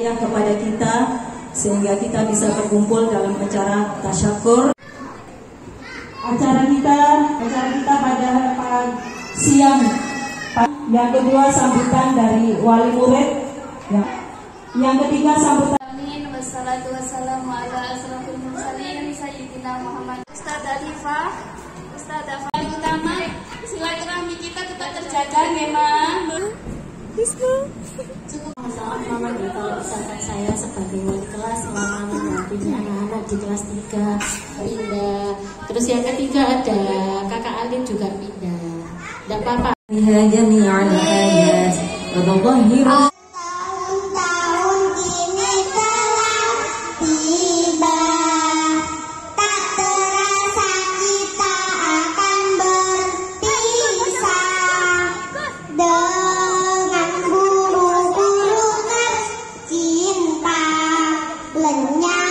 ya kepada kita sehingga kita bisa berkumpul dalam acara tasyakur. Acara kita, acara kita pada siang. Yang kedua sambutan dari wali murid. Ya. Yang ketiga sambutan Amin wassalatu wassalamu ala asrafil mursalin sayyidina Muhammad Ustaz Alifah Ustaz yang utama silaturahmi kita tetap terjaga memang Cukup pengetahuan Mama nih kalau misalkan saya sebagai wali kelas selama mendampingi anak-anak di kelas 3 pindah. Terus yang ketiga ada kakak Alin juga pindah. Tidak apa-apa. Hanya jami'an ayat. Wadallahi mình nha.